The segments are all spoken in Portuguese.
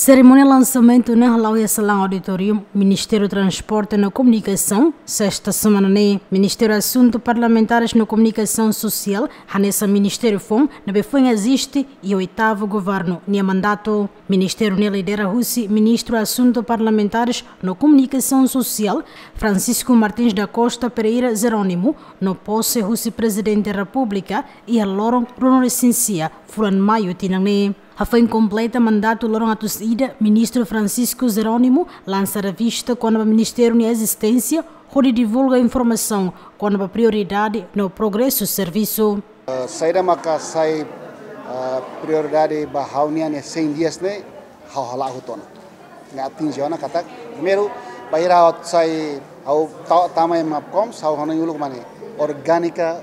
Cerimônia lançamento na Halauia Salão Auditorium, Ministério do Transporte e Comunicação, sexta semana ne Ministério de Assuntos Parlamentares na Comunicação Social, Hanessa Ministério FOM, na Befões existe e oitavo governo, nia mandato. Ministério ne lidera Russi, Ministro de Assuntos Parlamentares na Comunicação Social, Francisco Martins da Costa Pereira Jerônimo, no posse Russi Presidente da República e a Loron Ronorescencia, Fulan Maio Tinangne. A foi incompleta mandato Loron Atusida, ministro Francisco Jerônimo, lança revista quando o Ministério de Existência, onde divulga a informação quando a prioridade no progresso do serviço. Uh, saída maka sai uh, prioridade bahaunia ne 100 dias ne hau hala hutona. Ne atingi ona kata primeiro bahira sai au tamai mapkom sau hana yulu mane orgânica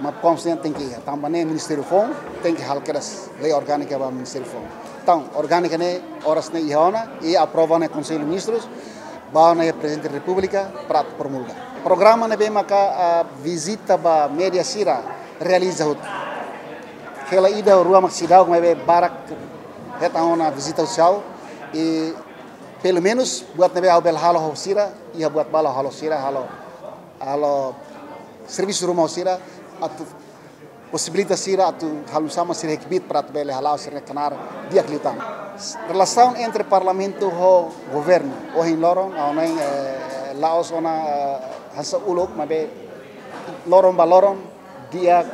mas consciente tem que ir. Também Ministério Fom tem que halkeras lei orgânica para Ministério Fom. Então, orgânica né horas né iona e aprova no Conselho de Ministros, vai no Presidente da República para promulgar. Programa né bem maca a visita ba média sira realiza hut. Kela ida rua maksidau como é barak reta ona visita social e pelo menos buat nebe ao bel halo sira e buat bala halo sira halo halo serviço rumah sira atu possibilita sira atu halusama sira hekbit para tu bele halau sira kanar dia klitan relação entre parlamento ho governo. O hin loron au nai eh, laos ona eh, hasa ulok mabe loron ba loron dia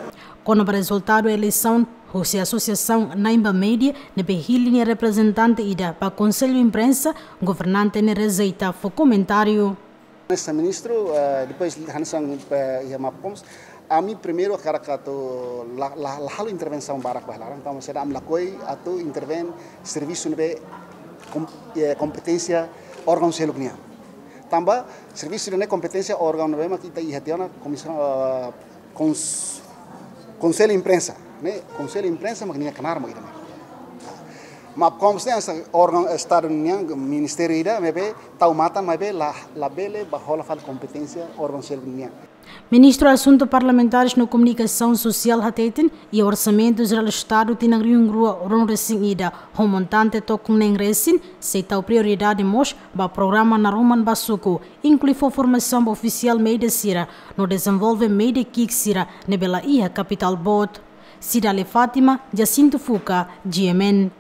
quando o resultado da eleição a Associação Naimba Média, ne behili representante ida para Conselho de Imprensa, governante ne rezeita foi comentário. Nesse ministro, uh, depois Hansang ia mapcoms, a mim primeiro cara kato la la la halo intervenção barak bahlarang tamo seda am lakoi atau interven serviço nebe kom, eh, competência órgão selugnia tamba serviço ne competência órgão nebe ma kita ihatiana comissão uh, cons, conselho imprensa né conselho imprensa magnia canar ma idame ma como se essa órgão estado ministério ida mebe tau matan mebe la la bele bahola fal competência órgão selugnia Ministro Assuntos Parlamentares na Comunicação Social Hateten e Orçamento Geral do Estado tinang riungrua ron resing ida homontante tokung neng resin seitau prioridade mos ba programa na Roman Basuko inclui formação oficial meida sira no desenvolve meida kik sira nebela ia capital bot. Cidale Fátima, Jacinto Fuca, GMN.